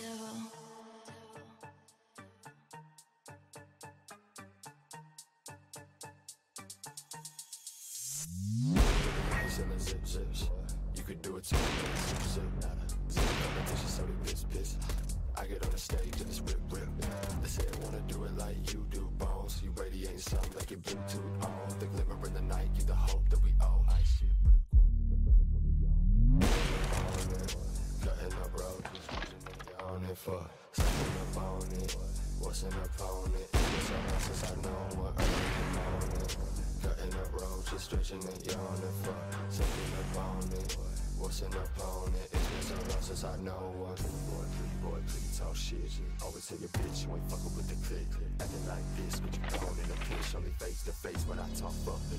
devil. You could do it to I get on the stage and it's rip rip. They say I wanna do it like you it for something up on it. What's an opponent? It's so long since I know what in the morning. Cutting up road, just stretching and yawning for something up on it. What's an opponent? It's been so long since I know one. Boy, please, boy, please talk shit. Always tell your bitch you ain't fucking with the click. Acting like this, but you gone in a pinch. Only face to face when I talk fuck the